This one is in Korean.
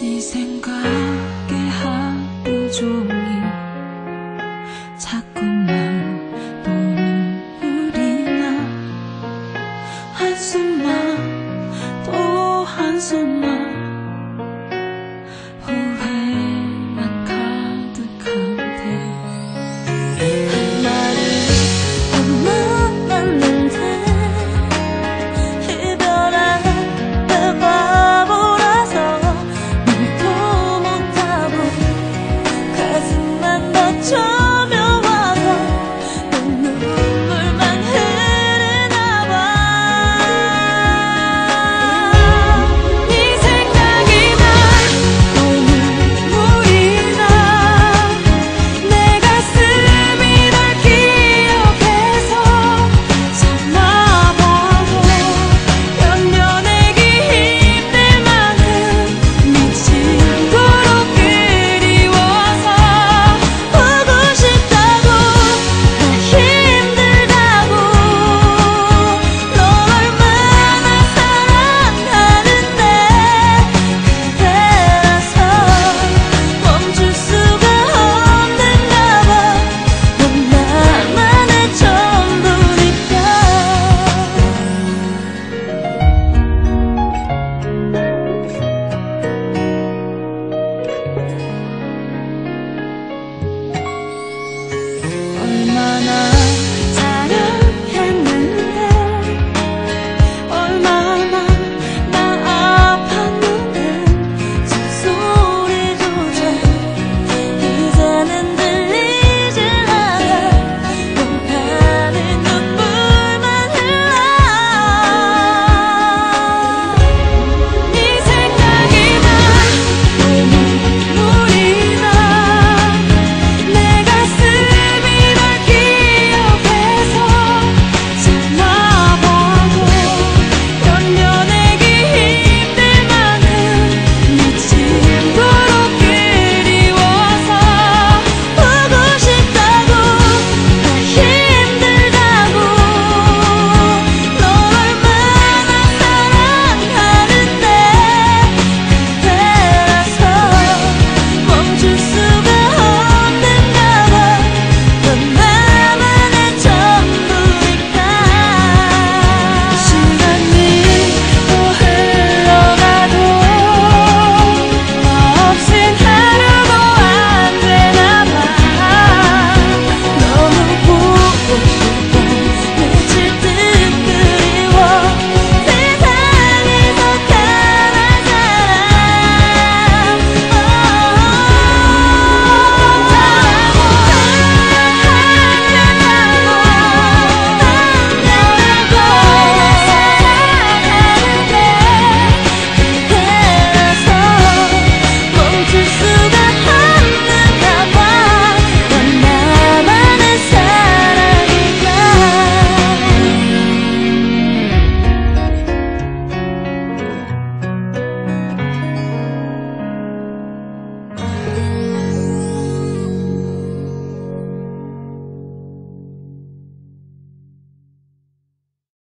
이 생각에 하루 종일